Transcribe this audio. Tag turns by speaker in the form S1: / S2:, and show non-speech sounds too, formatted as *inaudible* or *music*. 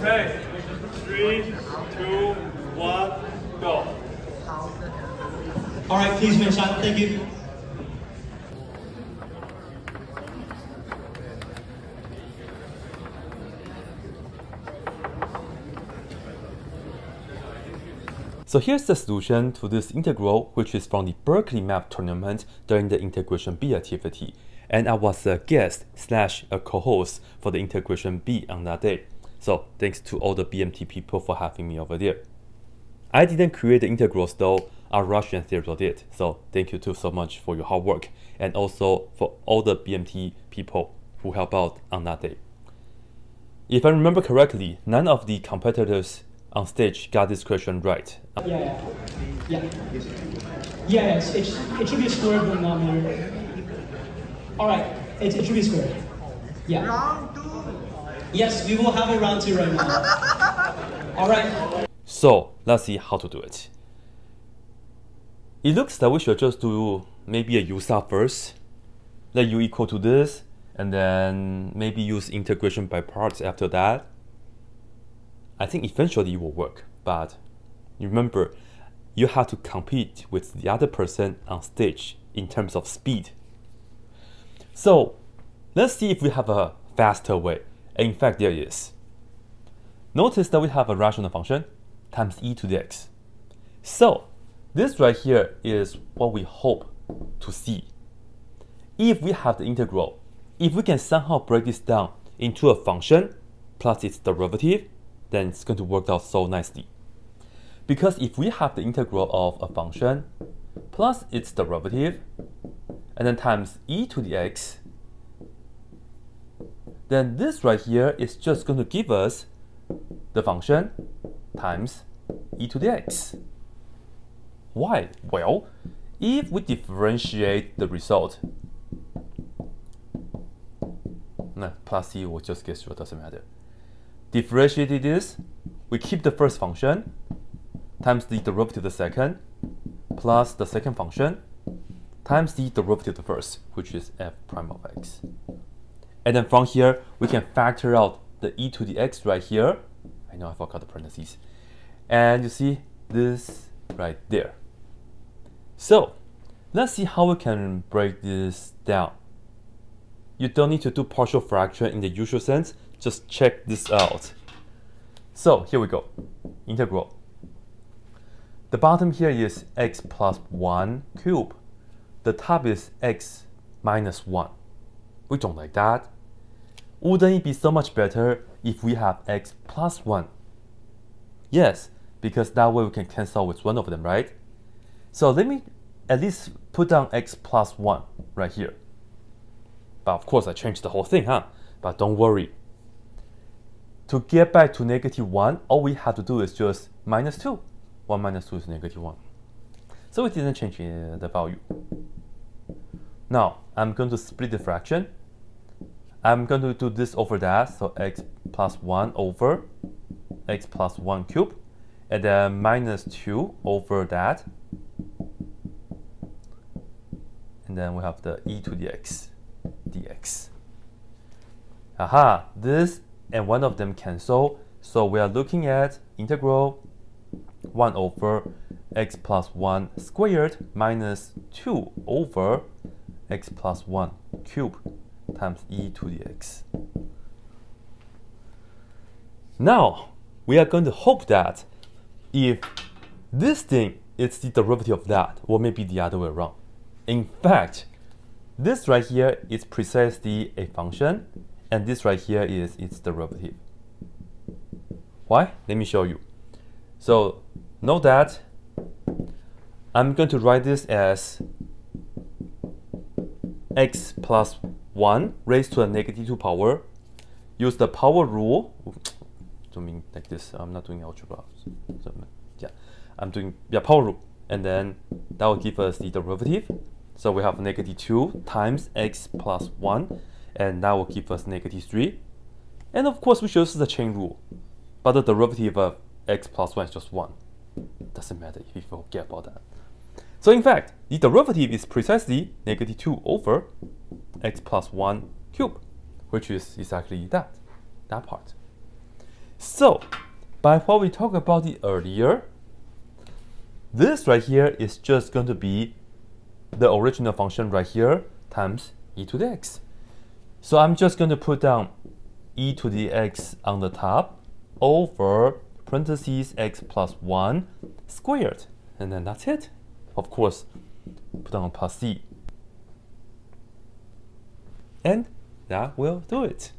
S1: Okay, three, two, one, go.
S2: All right, please, Winshan. Thank you.
S3: So here's the solution to this integral, which is from the Berkeley Math Tournament during the Integration Bee activity. And I was a guest slash a co-host for the Integration Bee on that day. So thanks to all the BMT people for having me over there. I didn't create the integrals though, Aarush and Theo did. So thank you too so much for your hard work and also for all the BMT people who helped out on that day. If I remember correctly, none of the competitors on stage got this question right.
S2: Yeah, yeah, yeah. Yeah, it's, it's, it should be a square denominator. All right, it, it should be squared. Yeah.
S4: Round two.
S2: Yes, we will have a round two right *laughs* now. All right.
S3: So let's see how to do it. It looks that we should just do maybe a u sub first. Let u equal to this, and then maybe use integration by parts after that. I think eventually it will work, but remember, you have to compete with the other person on stage in terms of speed. So let's see if we have a faster way. In fact, there is. Notice that we have a rational function times e to the x. So this right here is what we hope to see. If we have the integral, if we can somehow break this down into a function plus its derivative, then it's going to work out so nicely. Because if we have the integral of a function plus its derivative, and then times e to the x, then this right here is just going to give us the function times e to the x. Why? Well, if we differentiate the result, plus e will just get through, doesn't matter. Differentiate this, we keep the first function times the derivative of the second plus the second function times the derivative of the first, which is f prime of x. And then from here, we can factor out the e to the x right here. I know I forgot the parentheses. And you see this right there. So let's see how we can break this down. You don't need to do partial fraction in the usual sense. Just check this out. So here we go. Integral. The bottom here is x plus 1 cube. The top is x minus 1. We don't like that. Wouldn't it be so much better if we have x plus 1? Yes, because that way we can cancel with one of them, right? So let me at least put down x plus 1 right here. But of course I changed the whole thing, huh? But don't worry. To get back to negative 1, all we have to do is just minus 2. 1 minus 2 is negative 1. So it didn't change uh, the value. Now, I'm going to split the fraction I'm going to do this over that, so x plus 1 over x plus 1 cube, and then minus 2 over that. And then we have the e to the x dx. Aha, this and one of them cancel, so we are looking at integral 1 over x plus 1 squared minus 2 over x plus 1 cube times e to the x. Now, we are going to hope that if this thing is the derivative of that, or maybe the other way around. In fact, this right here is precisely a function, and this right here is its derivative. Why? Let me show you. So, note that I'm going to write this as x plus 1 raised to a negative 2 power. Use the power rule. To mean like this. I'm not doing algebra. So, yeah, I'm doing yeah power rule, and then that will give us the derivative. So we have negative 2 times x plus 1, and that will give us negative 3. And of course, we should use the chain rule, but the derivative of x plus 1 is just 1. Doesn't matter if you forget about that. So in fact, the derivative is precisely negative 2 over x plus 1 cube, which is exactly that, that part. So, by what we talked about it earlier, this right here is just going to be the original function right here times e to the x. So I'm just going to put down e to the x on the top over parentheses x plus 1 squared. And then that's it. Of course, put on plus c. And that will do it.